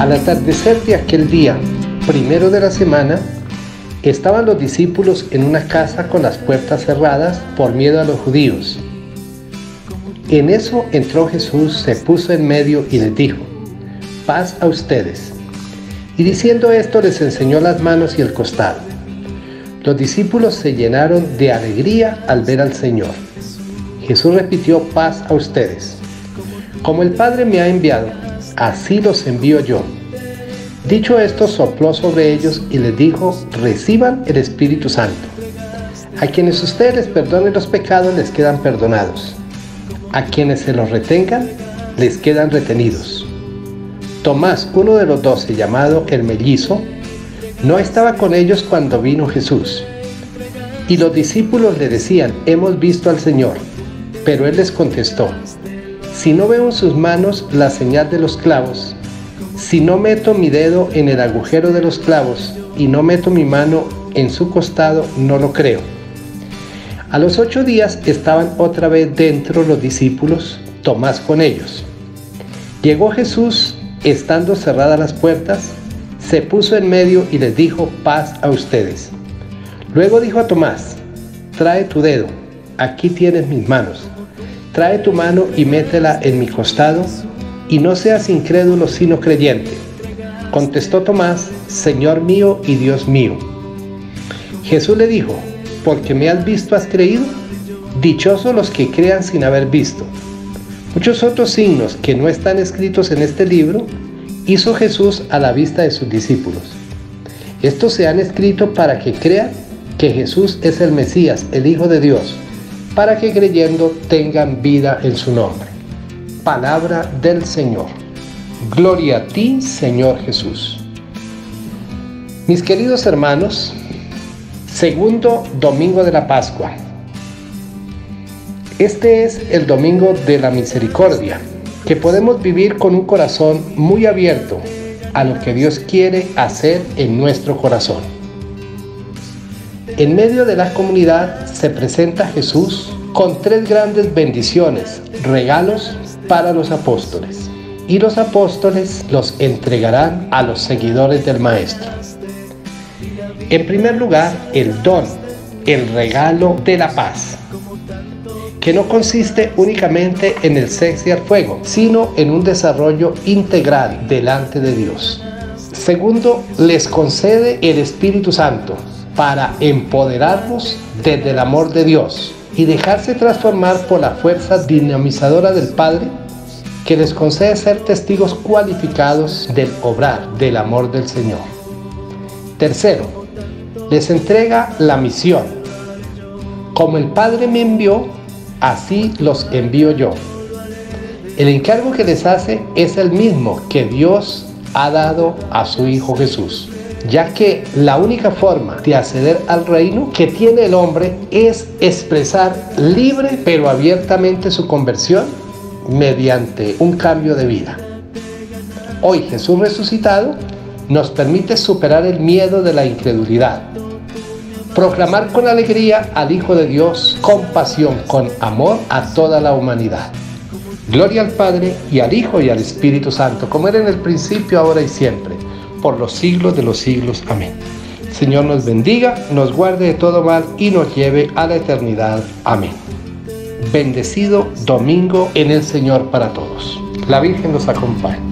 Al atardecer de aquel día, primero de la semana, estaban los discípulos en una casa con las puertas cerradas por miedo a los judíos. En eso entró Jesús, se puso en medio y les dijo, paz a ustedes. Y diciendo esto les enseñó las manos y el costado. Los discípulos se llenaron de alegría al ver al Señor. Jesús repitió, paz a ustedes. Como el Padre me ha enviado, así los envío yo. Dicho esto, sopló sobre ellos y les dijo, reciban el Espíritu Santo. A quienes ustedes perdonen los pecados les quedan perdonados. A quienes se los retengan les quedan retenidos. Tomás, uno de los doce, llamado el mellizo, no estaba con ellos cuando vino Jesús. Y los discípulos le decían, hemos visto al Señor. Pero él les contestó, si no veo en sus manos la señal de los clavos, si no meto mi dedo en el agujero de los clavos y no meto mi mano en su costado, no lo creo. A los ocho días estaban otra vez dentro los discípulos, Tomás con ellos. Llegó Jesús, estando cerradas las puertas, se puso en medio y les dijo, paz a ustedes. Luego dijo a Tomás, trae tu dedo, aquí tienes mis manos trae tu mano y métela en mi costado, y no seas incrédulo sino creyente. Contestó Tomás, Señor mío y Dios mío. Jesús le dijo, porque me has visto has creído, dichosos los que crean sin haber visto. Muchos otros signos que no están escritos en este libro hizo Jesús a la vista de sus discípulos. Estos se han escrito para que crean que Jesús es el Mesías, el Hijo de Dios para que creyendo tengan vida en su nombre. Palabra del Señor. Gloria a ti, Señor Jesús. Mis queridos hermanos, segundo domingo de la Pascua. Este es el domingo de la misericordia, que podemos vivir con un corazón muy abierto a lo que Dios quiere hacer en nuestro corazón. En medio de la comunidad se presenta Jesús con tres grandes bendiciones, regalos para los apóstoles. Y los apóstoles los entregarán a los seguidores del Maestro. En primer lugar, el don, el regalo de la paz, que no consiste únicamente en el sexo y el fuego, sino en un desarrollo integral delante de Dios. Segundo, les concede el Espíritu Santo, para empoderarnos desde el amor de Dios y dejarse transformar por la fuerza dinamizadora del Padre que les concede ser testigos cualificados del obrar del amor del Señor. Tercero, les entrega la misión. Como el Padre me envió, así los envío yo. El encargo que les hace es el mismo que Dios ha dado a su Hijo Jesús ya que la única forma de acceder al reino que tiene el hombre es expresar libre pero abiertamente su conversión mediante un cambio de vida. Hoy Jesús resucitado nos permite superar el miedo de la incredulidad, proclamar con alegría al Hijo de Dios, con pasión, con amor a toda la humanidad. Gloria al Padre y al Hijo y al Espíritu Santo, como era en el principio, ahora y siempre por los siglos de los siglos. Amén. Señor nos bendiga, nos guarde de todo mal y nos lleve a la eternidad. Amén. Bendecido domingo en el Señor para todos. La Virgen nos acompaña.